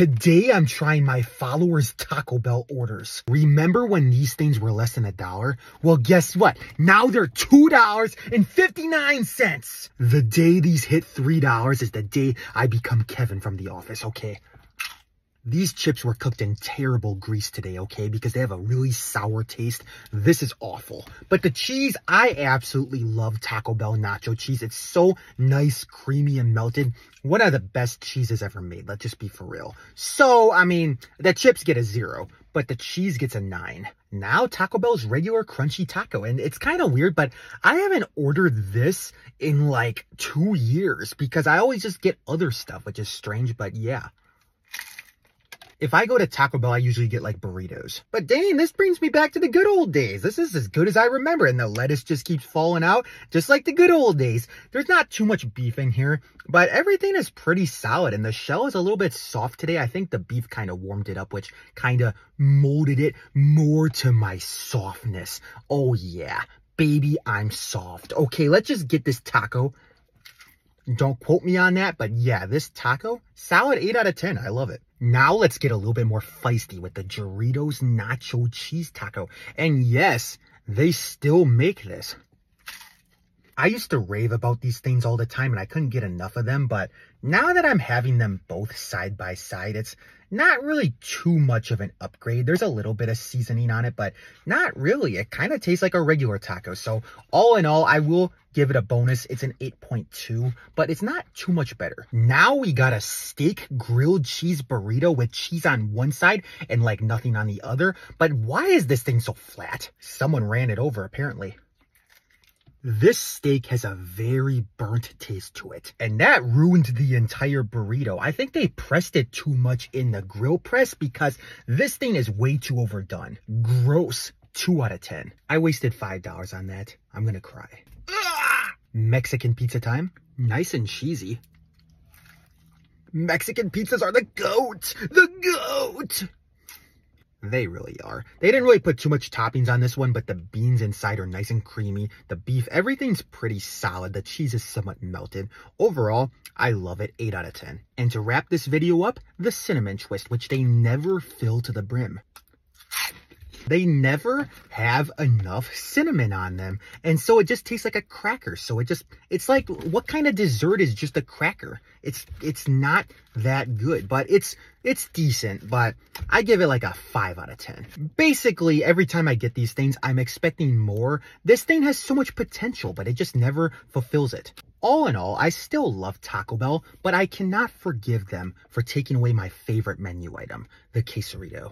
Today I'm trying my followers Taco Bell orders. Remember when these things were less than a dollar? Well, guess what? Now they're $2.59. The day these hit $3 is the day I become Kevin from The Office, okay? These chips were cooked in terrible grease today, okay? Because they have a really sour taste. This is awful. But the cheese, I absolutely love Taco Bell nacho cheese. It's so nice, creamy, and melted. One of the best cheeses ever made. Let's just be for real. So, I mean, the chips get a zero, but the cheese gets a nine. Now Taco Bell's regular crunchy taco. And it's kind of weird, but I haven't ordered this in like two years because I always just get other stuff, which is strange, but yeah. If I go to Taco Bell, I usually get like burritos. But dang, this brings me back to the good old days. This is as good as I remember. And the lettuce just keeps falling out, just like the good old days. There's not too much beef in here, but everything is pretty solid. And the shell is a little bit soft today. I think the beef kind of warmed it up, which kind of molded it more to my softness. Oh yeah, baby, I'm soft. Okay, let's just get this taco. Don't quote me on that, but yeah, this taco, solid 8 out of 10. I love it. Now let's get a little bit more feisty with the Doritos Nacho Cheese Taco. And yes, they still make this. I used to rave about these things all the time and I couldn't get enough of them, but now that I'm having them both side by side, it's not really too much of an upgrade. There's a little bit of seasoning on it, but not really. It kind of tastes like a regular taco. So all in all, I will give it a bonus. It's an 8.2, but it's not too much better. Now we got a steak grilled cheese burrito with cheese on one side and like nothing on the other. But why is this thing so flat? Someone ran it over apparently. This steak has a very burnt taste to it, and that ruined the entire burrito. I think they pressed it too much in the grill press because this thing is way too overdone. Gross. 2 out of 10. I wasted $5 on that. I'm gonna cry. Mexican pizza time. Nice and cheesy. Mexican pizzas are the goat! The goat! They really are. They didn't really put too much toppings on this one, but the beans inside are nice and creamy. The beef, everything's pretty solid. The cheese is somewhat melted. Overall, I love it. 8 out of 10. And to wrap this video up, the cinnamon twist, which they never fill to the brim. They never have enough cinnamon on them. And so it just tastes like a cracker. So it just, it's like, what kind of dessert is just a cracker? It's, it's not that good, but it's, it's decent, but I give it like a 5 out of 10. Basically, every time I get these things, I'm expecting more. This thing has so much potential, but it just never fulfills it. All in all, I still love Taco Bell, but I cannot forgive them for taking away my favorite menu item, the quesarito.